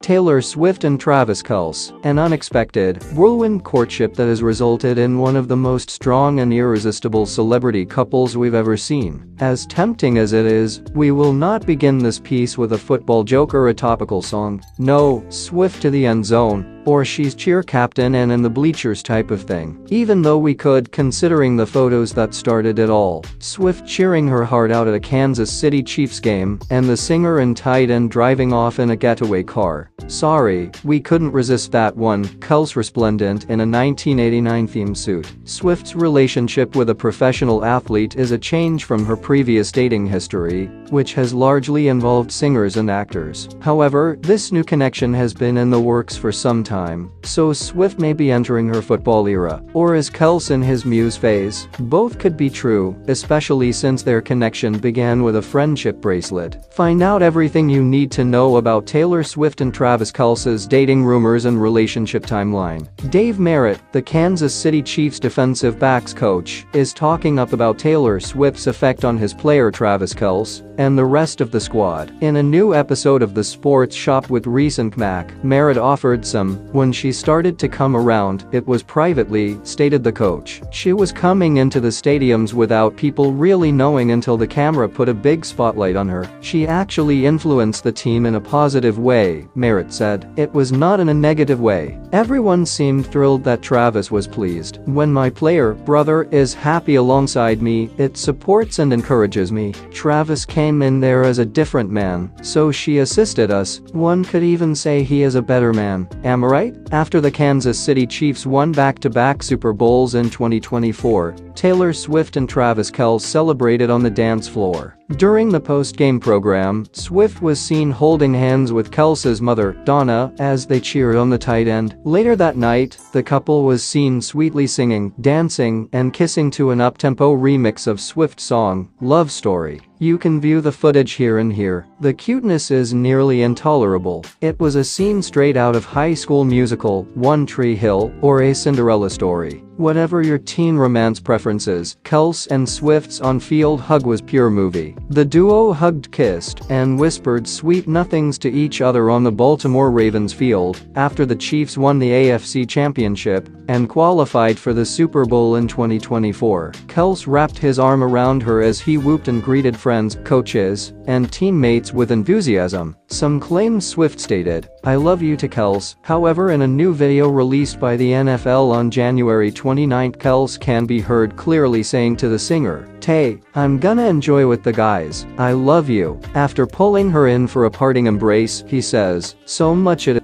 Taylor Swift and Travis Kelce, an unexpected, whirlwind courtship that has resulted in one of the most strong and irresistible celebrity couples we've ever seen. As tempting as it is, we will not begin this piece with a football joke or a topical song. No, Swift to the end zone, or she's cheer captain and in the bleachers type of thing. Even though we could, considering the photos that started it all. Swift cheering her heart out at a Kansas City Chiefs game, and the singer in tight end driving off in a getaway car. Sorry, we couldn't resist that one, Kelce resplendent in a 1989 theme suit. Swift's relationship with a professional athlete is a change from her previous dating history, which has largely involved singers and actors. However, this new connection has been in the works for some time time, so Swift may be entering her football era, or is Kelce his muse phase? Both could be true, especially since their connection began with a friendship bracelet. Find out everything you need to know about Taylor Swift and Travis Kelce's dating rumors and relationship timeline. Dave Merritt, the Kansas City Chiefs defensive backs coach, is talking up about Taylor Swift's effect on his player Travis Kelce and the rest of the squad. In a new episode of The Sports Shop with Reese and Mac, Merritt offered some when she started to come around, it was privately, stated the coach. She was coming into the stadiums without people really knowing until the camera put a big spotlight on her. She actually influenced the team in a positive way, Merritt said. It was not in a negative way. Everyone seemed thrilled that Travis was pleased. When my player, brother, is happy alongside me, it supports and encourages me. Travis came in there as a different man, so she assisted us. One could even say he is a better man. Am I right? After the Kansas City Chiefs won back-to-back -back Super Bowls in 2024, Taylor Swift and Travis Kelce celebrated on the dance floor. During the post-game program, Swift was seen holding hands with Kelce's mother, Donna, as they cheered on the tight end. Later that night, the couple was seen sweetly singing, dancing, and kissing to an up-tempo remix of Swift's song, Love Story. You can view the footage here and here. The cuteness is nearly intolerable. It was a scene straight out of High School Musical, One Tree Hill, or A Cinderella Story. Whatever your teen romance preferences, Kelce and Swift's on-field hug was pure movie. The duo hugged kissed and whispered sweet nothings to each other on the Baltimore Ravens field after the Chiefs won the AFC Championship and qualified for the Super Bowl in 2024. Kelce wrapped his arm around her as he whooped and greeted friends, coaches, and teammates with enthusiasm. Some claim Swift stated, I love you to Kelce. However in a new video released by the NFL on January 29 Kelce can be heard clearly saying to the singer, Tay, I'm gonna enjoy with the guys, I love you. After pulling her in for a parting embrace, he says, so much it